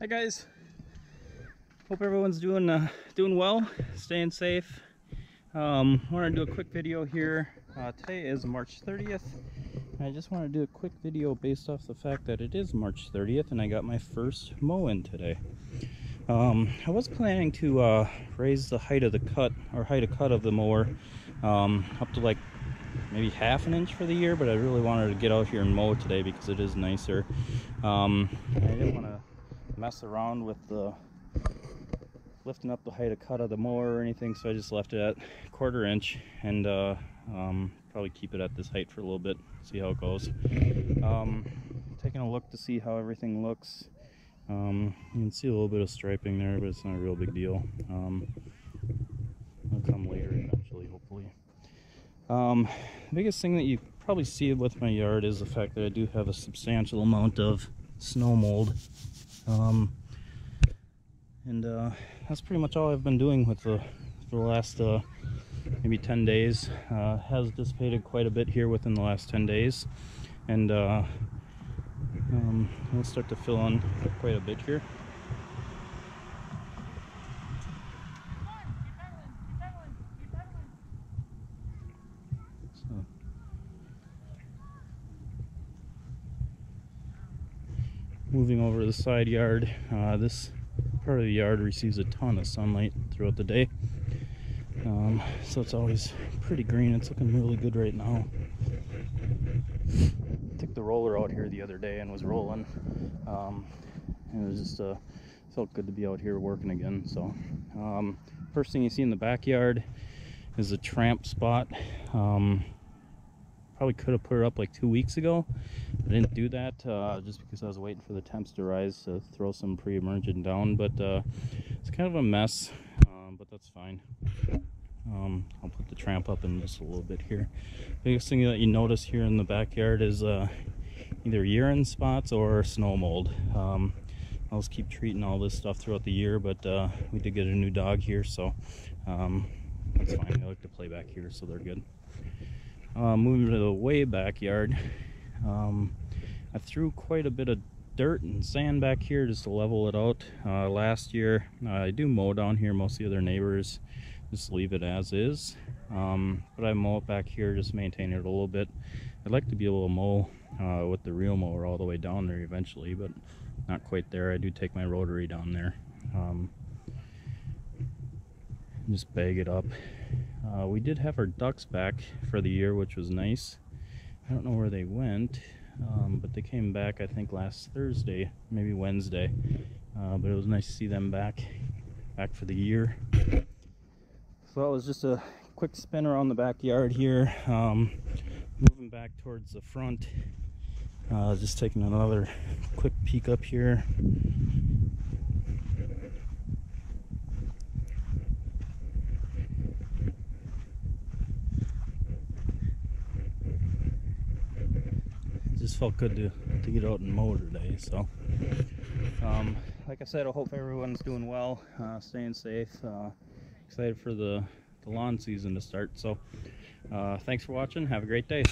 Hi guys. Hope everyone's doing uh, doing well, staying safe. Um, I want to do a quick video here. Uh, today is March 30th. I just want to do a quick video based off the fact that it is March 30th and I got my first mow in today. Um, I was planning to uh, raise the height of the cut or height of cut of the mower um, up to like maybe half an inch for the year, but I really wanted to get out here and mow today because it is nicer. Um, I didn't want to mess around with the lifting up the height of cut of the mower or anything, so I just left it at quarter inch and uh, um, probably keep it at this height for a little bit, see how it goes. Um, taking a look to see how everything looks. Um, you can see a little bit of striping there, but it's not a real big deal. Um, it'll come later eventually, hopefully. Um, the biggest thing that you probably see with my yard is the fact that I do have a substantial amount of snow mold. Um, and uh, that's pretty much all I've been doing with the, for the last uh, maybe 10 days. Uh, has dissipated quite a bit here within the last 10 days. And uh, um, we'll start to fill in quite a bit here. So. Moving over to the side yard, uh, this part of the yard receives a ton of sunlight throughout the day. Um, so it's always pretty green. It's looking really good right now. Took the roller out here the other day and was rolling. Um, it was just uh, felt good to be out here working again. So um, first thing you see in the backyard is a tramp spot. Probably could have put her up like two weeks ago. I didn't do that uh, just because I was waiting for the temps to rise to throw some pre-emergent down. But uh, it's kind of a mess, um, but that's fine. Um, I'll put the tramp up in just a little bit here. Biggest thing that you notice here in the backyard is uh, either urine spots or snow mold. Um, I'll just keep treating all this stuff throughout the year, but uh, we did get a new dog here, so um, that's fine. They like to play back here, so they're good. Uh, moving to the way backyard, um, I threw quite a bit of dirt and sand back here just to level it out. Uh, last year, I do mow down here. Most of the other neighbors just leave it as is. Um, but I mow it back here, just maintain it a little bit. I'd like to be able to mow uh, with the reel mower all the way down there eventually, but not quite there. I do take my rotary down there. Um, just bag it up. Uh, we did have our ducks back for the year, which was nice. I don't know where they went, um, but they came back, I think, last Thursday, maybe Wednesday. Uh, but it was nice to see them back, back for the year. So that was just a quick spin around the backyard here. Um, moving back towards the front. Uh, just taking another quick peek up here. Just felt good to, to get out and mow today. So, um, like I said, I hope everyone's doing well, uh, staying safe. Uh, excited for the, the lawn season to start. So, uh, thanks for watching. Have a great day.